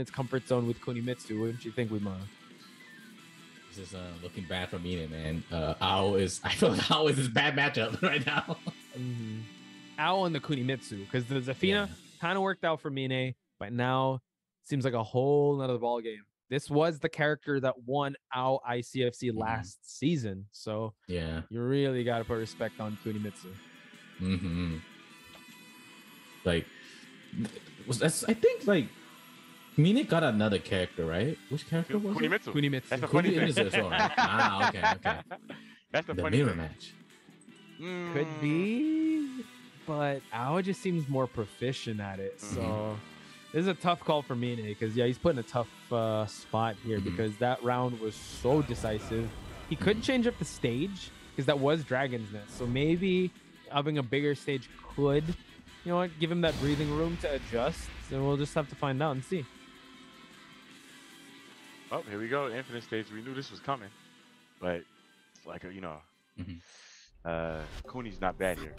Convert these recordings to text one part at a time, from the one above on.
its comfort zone with Kunimitsu. Wouldn't you think, Wimara? This is uh, looking bad for Mina, man. Uh, Ao is. I feel like Ao is his bad matchup right now. Mm-hmm. Ao and the Kunimitsu, because the Zafina Yeah. kind of worked out for Mine, but now seems like a whole nother ball game. This was the character that won Ao ICFC Mhm. last season, so Yeah. you really got to put respect on Kunimitsu. hmm Like, was that's? I think like, Mine got another character, right? Which character was it? Kunimitsu. Kunimitsu. That's the funny thing. Kunimitsu as well, right? Ah, okay, okay. That's the, The funny mirror thing. match. Could Mm, be, but Ao just seems more proficient at it. Mm-hmm. So this is a tough call for Mine because yeah, he's put in a tough uh, spot here Mhm. because that round was so decisive. He could Mhm. change up the stage because that was Dragon's Nest. So maybe having a bigger stage could, you know what, give him that breathing room to adjust. So we'll just have to find out and see oh, here we go, infinite stage. We knew this was coming, but like you know, mm-hmm. uh, Cooney's not bad here.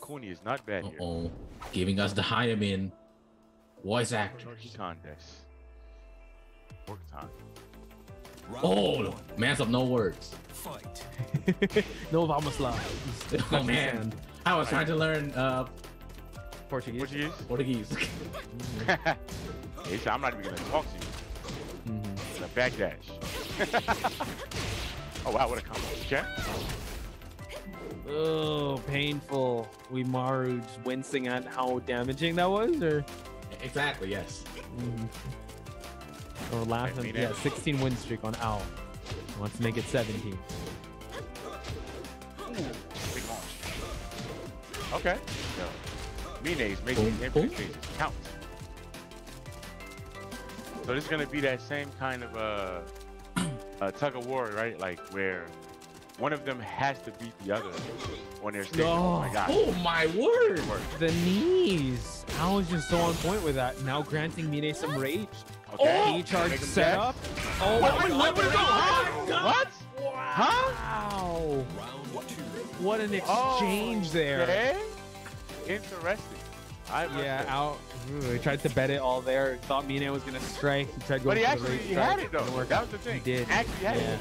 Cooney is not bad here. Oh, giving us the Hayamin voice actor. Oh, man, of no words. Fight. no vamos lá. Oh man, I was trying to learn uh, Portuguese. Portuguese. Portuguese. he said, I'm not even gonna talk to you. Mhm. The backdash. oh wow, what a combo. Okay. Oh, painful. We Maru just wincing at how damaging that was, or exactly. Yes. or laughing. mean Yeah, it. 16 win streak on Owl. Wants to make it 17. Big launch. Okay. Yo. Mine's making Boom, infinite boom. stages count. So this is gonna be that same kind of uh, uh tug of war, right? Like where one of them has to beat the other on their stage. Oh my god. Oh my word. The knees. Owl is just so on point with that. Now granting Mine some rage. Okay. E charge Make set up. Oh What? my Wait, god. what? What? Huh? What? Huh? Wow. What an exchange there. Okay. Interesting. I Yeah, say. out. Ooh, he tried to bet it all there. Thought Mine was gonna strike. He tried But going he for actually the rage he strike. had it though. Didn't work That out. was the thing. He did. Actually had Yeah. it.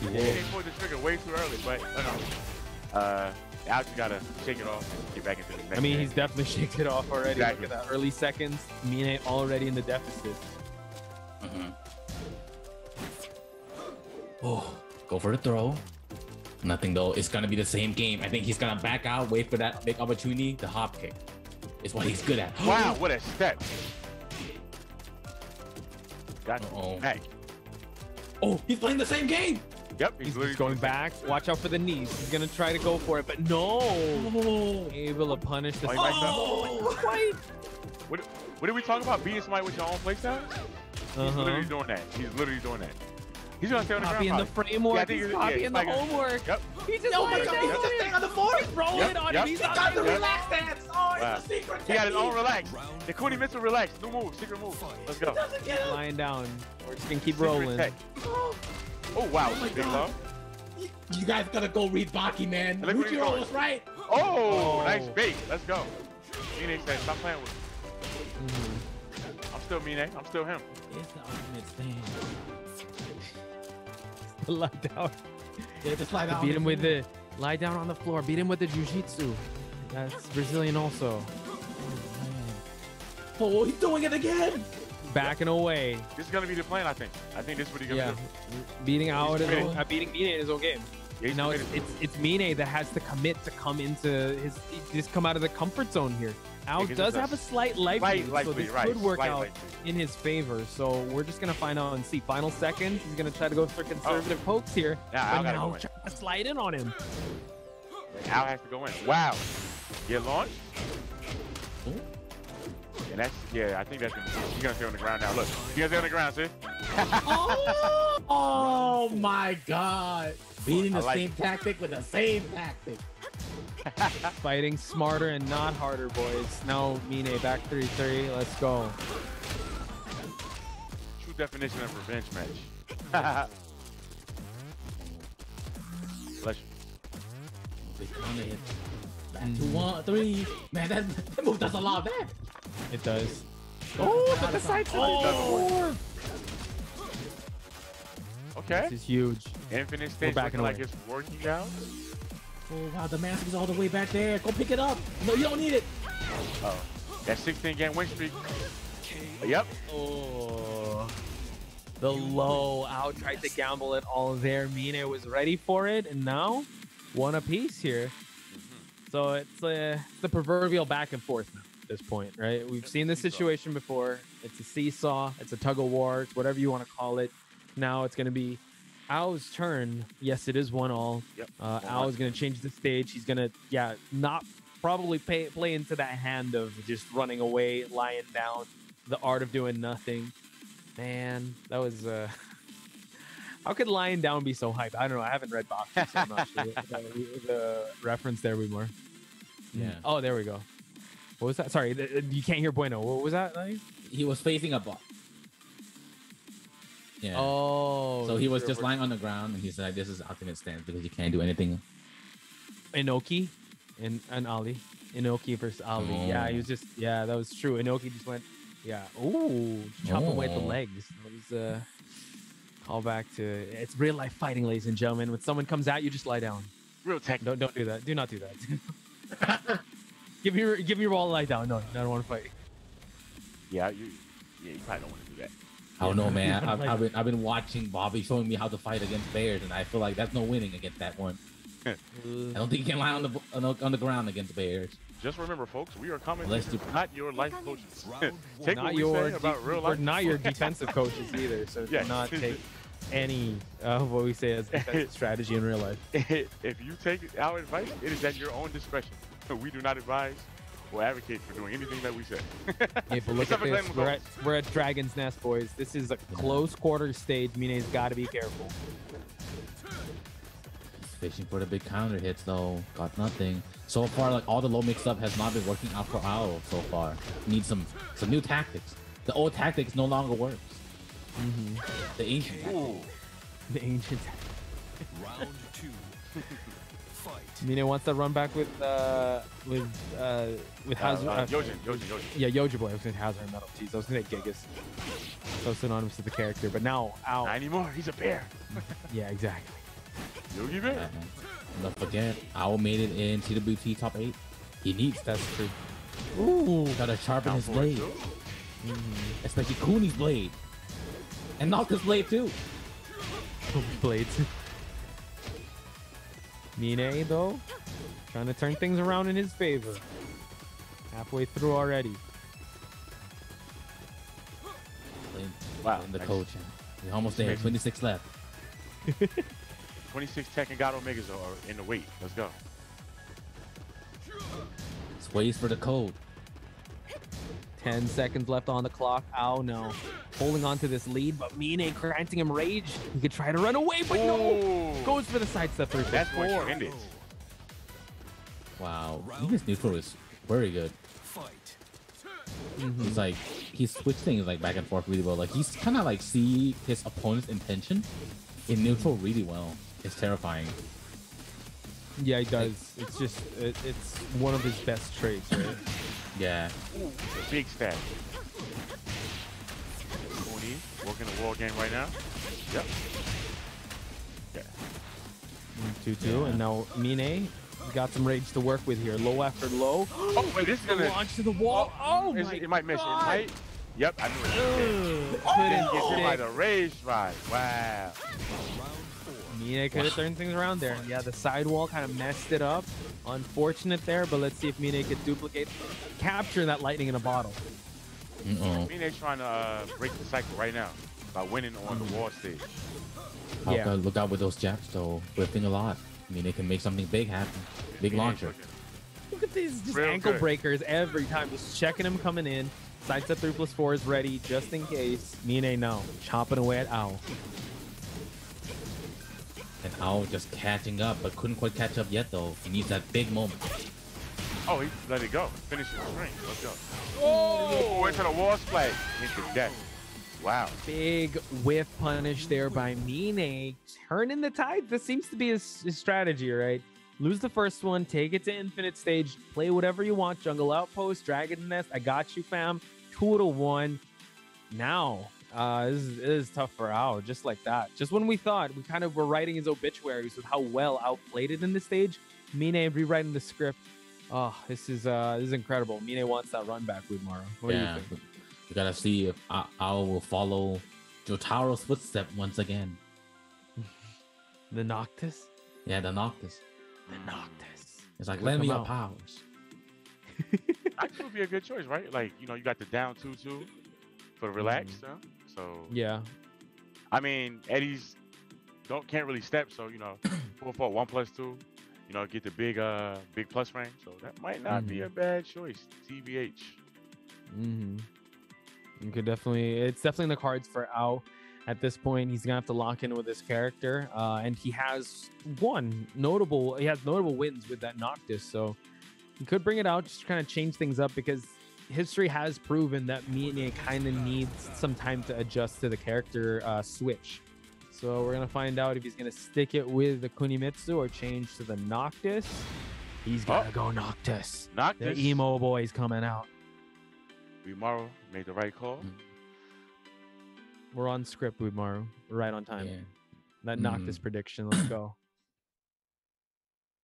He He did. didn't pull the trigger way too early, but no, no. Uh, Alex gotta shake it off and get back into the next I mean, game. he's definitely shaking it off already. Exactly. Look at that early seconds. Mine already in the deficit. Mhm. Oh, go for the throw. Nothing though. It's gonna be the same game. I think he's gonna back out, wait for that big opportunity. The hop kick is what he's good at. Wow, what a step. Got Uh-oh. back. Oh, he's playing the same game. Yep, he's, He's literally going doing the back. Watch out for the knees. He's gonna try to go for it, but no. Oh, Able to punish the Oh, he backed up. Oh. Right. What, what did we talk about? Beating somebody with your own playstyle? He's Uh-huh. literally doing that. He's literally doing that. He's gonna stay on the ground. Copying the probably. framework. Yeah, he's he- yeah, copying the like a- homework. Yep. He just Oh my god, down. he's just staying on the board. He's rolling Yep, on yep. him. He's He on got the it. relax dance. It's Wow. He got his own technique. relax. The Kunimitsu relax. New move, secret move. Let's go. Doesn't get him. Lying down. We're just gonna keep Secret rolling. tech. Oh wow, Oh my big God. love. You guys gotta go read Baki, man. Look Muchiro was right. Oh, Oh. nice bait. Let's go. Mine said, stop playing with me. Mhm. I'm still Mine. I'm still him. It's the ultimate stand. Lie down. Yeah, just like that. Beat him with the lie down on the floor. Beat him with the jujitsu. That's Brazilian also. Oh, he's doing it again. Backing away. This is gonna be the plan, I think. I think this is what he's gonna Yeah. do. Beating out his committed. own, uh, beating Mine in his own game. Yeah, he's now it's, it's it's Mine that has to commit to come into his just come out of the comfort zone here. Al Yeah, 'cause does a have a slight life Slight lead, so this right, could work slight out life in his favor. So we're just gonna find out and see. Final seconds, he's gonna try to go for conservative pokes here. Nah, but Al now go try to slide in on him. Al has to go in. Wow. Get launched. Oh. And that's yeah, I think that's gonna he's gonna stay on the ground now. Look, he's gonna stay on the ground, see? oh, oh my god. Beating the like same tactic with the same tactic. Fighting smarter and not harder, boys. Now Mine back 3-3. Let's go. True definition of revenge match. Bless you. Big counter hit. Back to one, three. Man, that, that move does a lot of damage. It does. Oh, but the side Oh. Okay. This is huge. Infinite stage backing looking like away. it's working out. Oh wow, the mask is all the way back there. Go pick it up. No, you don't need it. Oh, that 16 game win streak. Yep. Oh. The low out tried to gamble it all there. Mina was ready for it, and now one apiece here. So it's, uh, the proverbial back and forth now at this point, right? We've seen this situation before. It's a seesaw, it's a tug of war, it's whatever you want to call it. Now it's going to be Al's turn. Yes, it is one all. Yep. Uh, all. is going to change the stage. He's going to, yeah, not probably pay, play into that hand of just running away, lying down, the art of doing nothing. Man, that was. uh How could lying down be so hype? I don't know. I haven't read boxing, so I'm not sure the, reference there, we more. Yeah. Oh, there we go. What was that? Sorry, you can't hear Bueno. What was that? Like? He was facing a ball. Yeah. Oh, so he was sure, just lying on the ground, and he's like, "This is ultimate stance because you can't do anything." Inoki and and Ali. Inoki versus Ali. Yeah, he Oh. was just yeah, that was true. Inoki just went yeah. Ooh, chop away the Oh. legs. That was uh call back to it's real life fighting, ladies and gentlemen. When someone comes at you, just lie down. Real tech. Don't don't do that. Do not do that. give me your give me your ball, lie down. No, I don't want to fight. Yeah, you. Yeah, you probably don't want to do that. I don't know, man. I've, I've been I've been watching Bobby showing me how to fight against bears, and I feel like that's no winning against that one. I don't think you can lie on the on the, on the ground against bears. Just remember, folks, we are coming. Unless commentators, you- not your life coaches. Take what not we your say about de- real we're not your defensive coaches either. So Yeah. do not take any of what we say as strategy in real life. if you take our advice, it is at your own discretion. We do not advise or advocate for doing anything that we say. Hey, but look Except at this. We're at, we're at Dragon's Nest, boys. This is a close quarter stage. Mine's got to be careful. He's fishing for the big counter hits though. Got nothing. So far, like all the low mix up has not been working out for Owl so far. Need some some new tactics. The old tactics no longer works. The ancient. Ooh, The ancient. Round two. Fight. Mine wants to run back with uh with uh with uh, Hazu. uh, uh, Yojin, Yojin, Yojin. yeah, Yoja Boy. I was gonna Hazard Metal. Jeez, I was gonna Gigas. So synonymous to the character, but now ow. Not anymore. He's a bear. Yeah, exactly. Yogi Bear. Uh-huh. Don't forget, Owl made it in TWT top eight. He needs that. That's true. Ooh, gotta sharpen Down his for it, blade, too. especially Cooney's blade, and Noctis blade too. Blades. Mine though, trying to turn things around in his favor. Halfway through already. Playing, Wow, playing the nice. coach. We're almost there. 26 left. 26 Tekken God Omegas are uh, in the wait. Let's go. Sways for the code. 10 seconds left on the clock. Oh no. Holding on to this lead, but Mine granting him rage. He could try to run away, but no. Goes for the sidestep three. That's four. where ended. Wow. Eva's neutral is very good. Mm-hmm. Fight. He's like he switched things like back and forth really well. Like he's kind of like see his opponent's intention in neutral really well. It's terrifying. Yeah, he does. It's just, it, it's one of his best traits, right? Yeah. Ooh, big stab. Cooney working the wall game right now. Yep. Yeah. 2 2. And now Mine got some rage to work with here. Low after low. Oh wait, this is gonna. launch to the wall. Oh, oh Is my it, it might miss. God. It might. Yep, I knew it. Ugh, Then couldn't get hit oh. by stick. the rage ride. Wow. Mine could have turned things around there. Yeah, the sidewall kind of messed it up. Unfortunate there, but let's see if Mine could duplicate, capture that lightning in a bottle. Uh-oh. Mina's trying to uh, break the cycle right now by winning on the wall stage. Yeah. Yeah. Look out with those jabs though. Whipping a lot. I mean, they can make something big happen. Big launcher. Look at these just Real ankle good. breakers every time. Just checking him coming in. Sidestep 3 plus 4 is ready just in case. Mine, now Chopping away at Owl. And Owl just catching up, but couldn't quite catch up yet though. He needs that big moment. Oh, he let it go. Finish the string. Let's go. Oh, went to the wall splash. Into death. Wow. Big whiff punish there by Mine. Turning the tide. This seems to be his, his strategy, right? Lose the first one, take it to Infinite Stage, play whatever you want. Jungle Outpost, Dragon Nest, I got you, fam. Two to one. Now, uh, this is, this is tough for Ao, just like that. Just when we thought we kind of were writing his obituaries with how well Ao played it in the stage, Mine rewriting the script. Oh, this is uh this is incredible. Mine wants that run back with Mara. What yeah, do you think? we gotta see if I, I will follow Jotaro's footstep once again. The Noctis? Yeah, the Noctis. The Noctis. It's like Will lend me come your out. powers. Actually, would be a good choice, right? Like you know, you got the down two two for the relaxed. Huh? So Yeah. I mean, Eddy's don't can't really step, so you know, four four one plus two. You know, get the big uh big plus frame. So that might not be Mhm. a bad choice. TBH. Mm-hmm. You could definitely. It's definitely in the cards for Ao. At this point, he's gonna have to lock in with his character, uh, and he has one notable. He has notable wins with that Noctis, so he could bring it out, just to kind of change things up because history has proven that Mine kind of needs some time to adjust to the character uh, switch. So we're gonna find out if he's gonna stick it with the Kunimitsu or change to the Noctis. He's gonna Oh. go Noctis. Knock The this. emo boy's coming out. Tomorrow made the right call. Mm. We're on script with Maru. We're right on time. Yeah. That Noctis Mm. prediction. Let's go.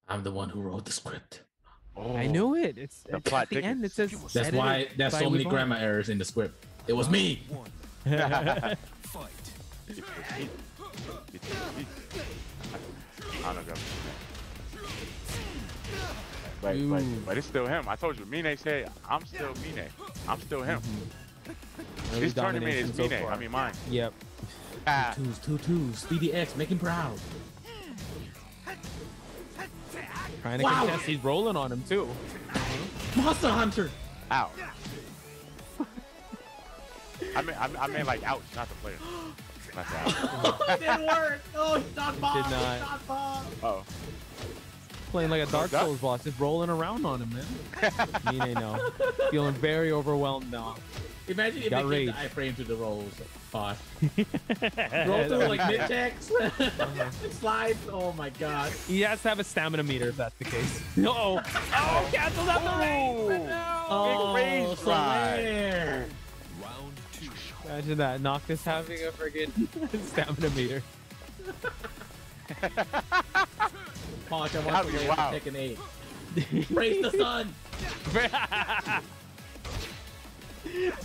I'm the one who wrote the script. Oh, I knew it. It's, The it's plot at the end. It says. That's why there's so many grammar errors in the script. It was me. Fight. It was me. It was me. I don't know. But, Ooh. but, but it's still him. I told you, Mine said, I'm still Mine. I'm still him. Early This tournament is so Mine. far. I mean mine. Yep. Ah, Twos, two twos. Speedy X, make him proud. Trying to Wow. contest. He's rolling on him too. Monster Hunter. ow. I mean, I, I mean, like, ouch, not the player. Not the oh, it didn't work. Oh, he's not Did not. Oh, Playing like a Dark Souls boss, just rolling around on him, man. Mine no. Feeling very overwhelmed now. Imagine if Got they rage. gave the iframe to the rolls. Gosh. Roll through like mid checks. Slides. Oh my god. He has to have a stamina meter if that's the case. No. Oh, cancel out the raid. Oh, rage so slide. Rare. Round two. Imagine that. Noctis having a friggin' stamina meter. Posh, I want That'd to be play wild. 8. Praise the sun.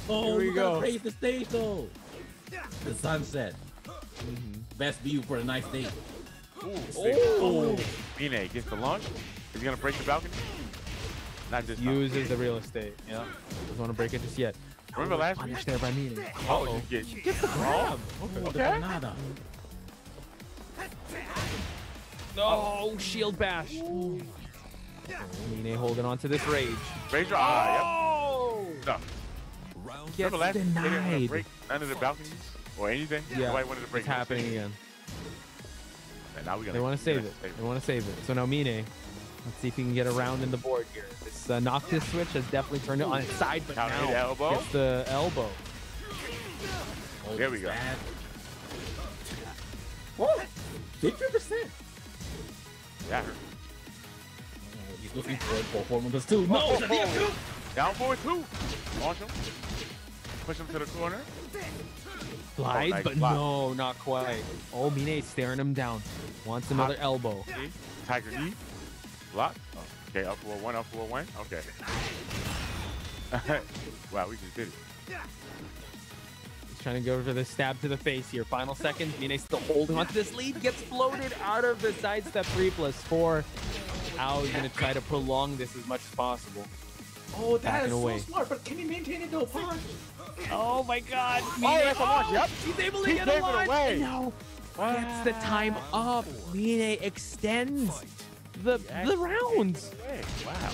Oh, Here we we gotta go. praise the stage though. The sunset. Mm-hmm. Best view for a nice date. ooh, Oh. Mine gets the launch. Is he gonna break the balcony? Not time. Uses the real estate. Yeah. Doesn't want to break it just yet. Remember last week? There by meeting. Oh, you get, Gets the grab. Ooh, the Okay. Granada. Oh, shield bash. Mine holding on to this rage. your eye. Oh! Yep. No. Gets Remember last? They didn't want to denied. break none of the balconies or anything. Yeah, Nobody wanted to break It's happening again. And now we They want to save it. They want to save it. So now Mine, let's see if he can get around in the board here. This uh, Noctis switch has definitely turned it on its side, but Counter hit now elbow. gets the elbow. Oh, There we go. bad. Whoa! 50%. Yeah. I heard. He's looking for it for performance too. No, Oh, Shadia oh. Down forward two. Launch him. Push him to the corner. Slide, nice but block. no, not quite. Oh, Mine staring him down. Wants another elbow. Tiger knee. Block. Oh, okay, up for one, up for one. Okay. wow, we just did it. He's trying to go for the stab to the face here. Final seconds. Mine still holding onto this lead. Gets floated out of the sidestep three plus four. Ao is going to try to prolong this as much as possible. Oh, that is so smart, but can he maintain it though, Punch? Oh my god. Oh, that's a launch. Yep. He's able to He get gave a it launch. away. No. Gets the time up. Mine extends the the rounds. Wow.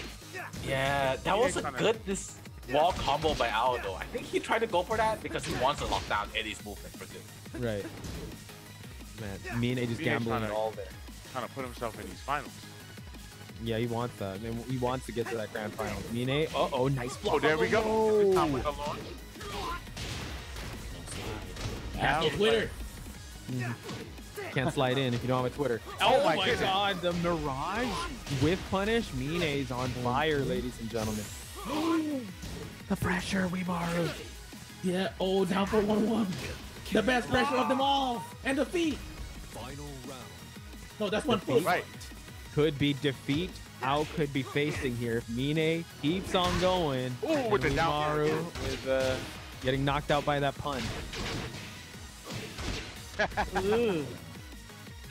Yeah, that was a good this wall combo by Ao though. I think he tried to go for that because he wants to lock down Eddy's movement for good. Right. Man, Mine just Mine's gambling trying it to- all there. Trying to put himself in these finals. Yeah, he wants that. And He wants to get to that grand final. Mine, uh oh, nice block. Oh, there we go. This time with Oh. the launch. Castle Twitter. Can't slide in if you don't have a Twitter. Oh Oh, my my god, the Mirage with punish. Mine's on fire, ladies and gentlemen. the pressure, we Weemaru. Yeah. Oh, down for one one. The best pressure of them all, and defeat. Final round. No, that's one foot. Right. Could be defeat. Al could be facing here. if Mine keeps on going. Ooh, with the and down with uh, getting knocked out by that pun.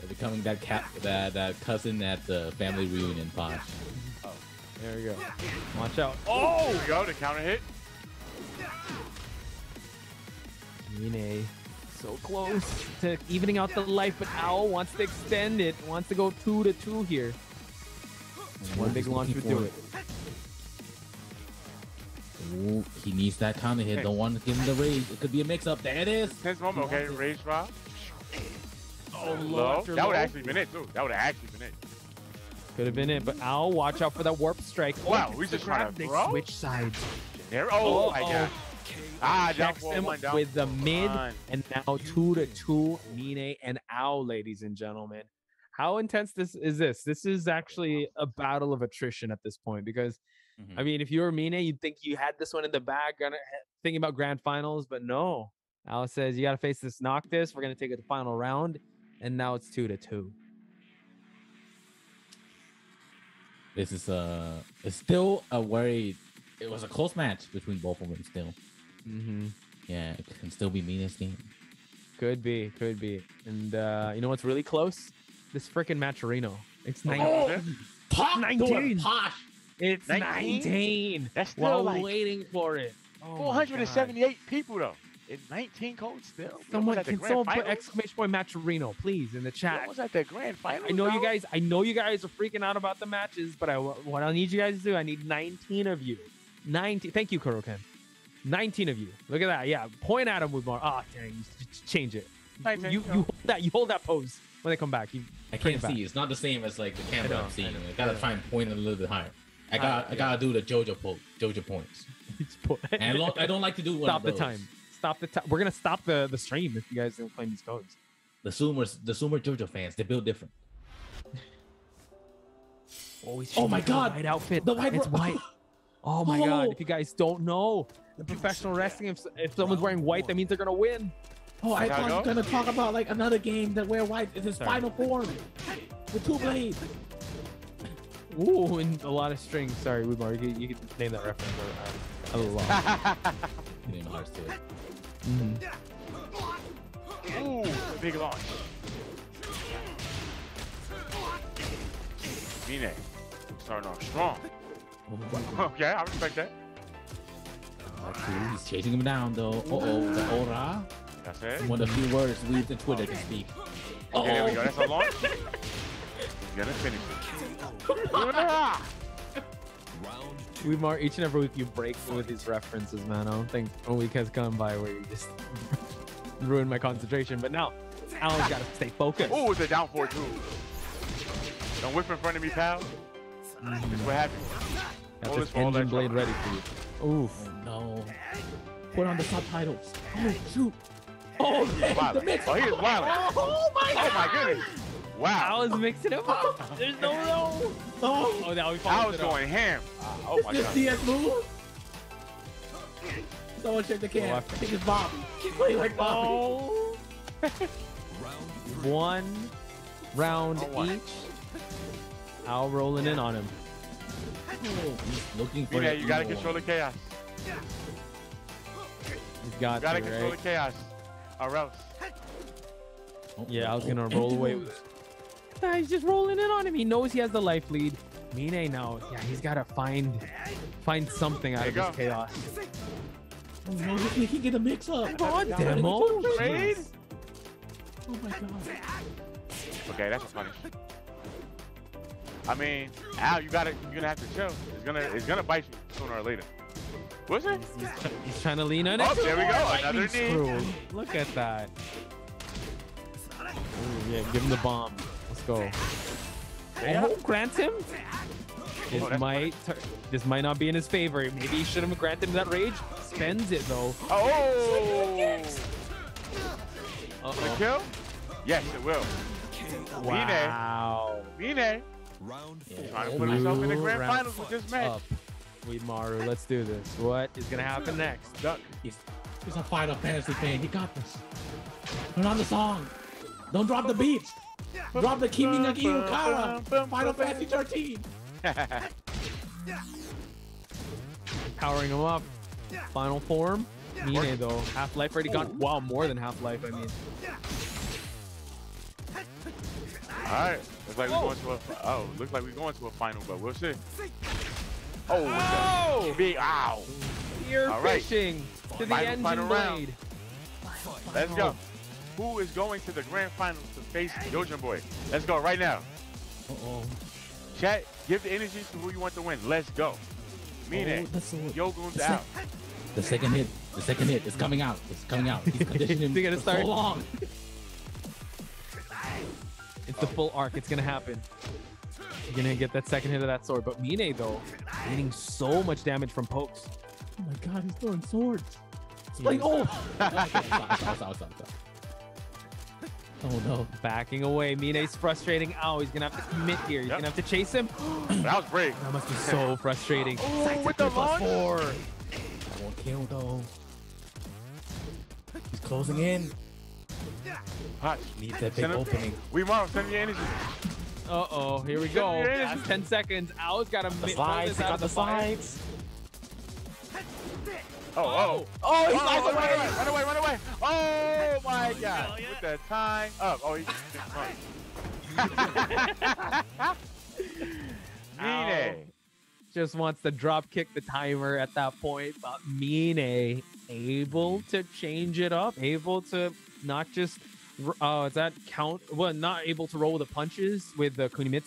They're becoming that cat, that that cousin at the family reunion, Posh. Oh, there we go. Watch out. Oh, there we go. to counter hit. Mine so close to evening out the life, but Owl wants to extend it. Wants to go two to two here. One big launch would do it. Ooh, he needs that counter hit. Don't want to give him the rage. It could be a mix-up. There it is. Tense moment. Okay, rage drop. Oh, Low. That would have actually been it too. That would have actually been it. Could have been it, but Owl, watch out for that warp strike. Oh, Wow, we just trying to They throw? switch sides. There. Oh, Oh, my god. Ah, down Checks him down. with the mid, and now two to two. Mine and Owl, ladies and gentlemen. How intense this is this? This is actually a battle of attrition at this point because Mhm. I mean, if you were Mine, you'd think you had this one in the bag, gonna thinking about grand finals, but no. Al says you got to face this Noctis. We're gonna take it to the final round, and now it's two to two. This is uh, it's still a very. It was a close match between both of them. Still, Mm-hmm. yeah, it can still be Mina's game. Could be, could be. And uh, you know what's really close? This freaking Matcherino. It's nine. Oh, Talk 19. Posh. It's 19? 19. That's still While like waiting for it. Oh 478 people though. In 19 codes still. Someone almost at the can grand someone put exclamation point Matcherino, please, in the We chat. was at the grand final. I know you guys. I know you guys are freaking out about the matches, but I what I need you guys to do. I need 19 of you. 19. Thank you, Kuroken. 19 of you. Look at that. Yeah, point at him with more. Ah, dang, you change it. 19, You you hold that. You hold that pose when they come back. You I can't it back. see. It's not the same as like the camera know, I'm I seeing. know, I, gotta I try and point it a little bit higher. I got. I yeah. gotta do the JoJo po- JoJo points. Just And I don't, I don't like to do one stop of the time. Stop the time. We're gonna stop the the stream if you guys don't claim these codes. The Summers, the Sumer JoJo fans, they build different. Oh, Oh my changing the God, white outfit. the white It's white. Oh my god! Oh. If you guys don't know, the professional wrestling, if, if someone's wearing white, that means they're gonna win. Oh, I Gotta thought you were gonna talk about like another game that wear white. It's his Sorry. final form with two blades. Ooh, and a lot of strings. Sorry, Woodmar, you, could- you could name that reference. uh, A lot. You didn't hearts to it. Mhm. Ooh, big launch. Mine. Starting off strong. okay, I respect that. Ooh, He's chasing him down though. Uh oh, the aura. That's it. One of the few words we the Twitter can speak. Okay, there we Uh-oh. go. That's a launch. He's gonna finish it. Round two. Each and every week you break with these references, man. I don't think a week has gone by where you just ruin my concentration. But now, Alan's got to stay focused. Ooh, it's a down four too. Don't whip in front of me, pal. This is what happened. Got this this for all engine that blade trouble. ready for you. Oof. Oh no. Put on the subtitles. Oh shoot. Oh, man, the mix. Oh, he is wild. Oh, oh my Oh my goodness. Wow. Alan's mixing him up. There's no no. Oh, Oh, now he I was it up. going ham. Ah, oh my this god. DS move. Someone check the Go cam. I think it's Bobby. Keep playing like Bobby. Oh. Round. One round Oh, each. Al rolling in on him. Oh, he's looking for Mine, that you gotta evil control the chaos. He's got You gotta to, control right? the chaos. Or else. Oh, Yeah, I was gonna and roll do away it. with Ah, He's just rolling in on him. He knows he has the life lead. Mine now, yeah, he's gotta find find something out of you this go. chaos. Oh no, he can get a mix up. God, Yeah. demo. Trade? Oh my god. Okay, that's a punish. I mean, Al, you gotta, you're gonna have to chill. It's gonna, it's gonna bite you sooner or later. Was it? He's, try- he's trying to lean on it. Oh, there we go. Another knee. screw. Look at that. Ooh, yeah, give him the bomb. Let's go. Yeah. Oh, grant him. This Oh, might this might not be in his favor. Maybe he should have granted him that rage. Spends it though. Oh! The Uh-oh. kill? Yes, it will. Wow. Mine Round Yeah. four. trying to put himself in the grand round finals with this match. Up. Weedmaru, let's do this. What is gonna happen next? Duck. He's, he's a Final Fantasy fan. He got this. Turn on the song. Don't drop the beat. Drop the Kimi no Kara. Final Fantasy 13. Powering him up. Final form. Mine though. Half life already gone. Wow, more than half life. I mean, All right. Looks like we're going to a. Oh, looks like we're going to a final, but we'll see. Oh, with Oh! the big ow. ear All right. fishing to the Final- engine final round. blade. Let's go. Who is going to the grand finals to face Yojin Boy? Let's go right now. Uh-oh. Chat, give the energy to who you want to win. Let's go. Mean Oh, it. the. Yogun's The out. The second hit. The second hit is coming out. It's coming out. He's conditioned gonna for start- so long. It's the full arc. It's gonna happen. You're gonna get that second hit of that sword. But Mine though, getting so much damage from pokes. Oh my god, he's throwing swords. It's He like, is. oh. Oh no. Backing away. Mine's frustrating. Oh, he's gonna have to commit here. He's Yep. gonna have to chase him. That was great. That must be so frustrating. Oh, with the Plus launch. four. That won't kill though. He's closing in. Hot. Needs that big Send him- opening. We Maro, send your energy. Uh oh, here we go. Here. Last 10 seconds. Owl's got to The slides, he out got the the fire. slides. Oh, oh. Oh, he's Oh, nice run away. away, run away, run away. Oh my god. With the time up. Oh, he's Mine. Just wants to drop kick the timer at that point. But Mine able to change it up, able to not just. r- Uh, is that count? Well, not able to roll with the punches with the Kunimitsu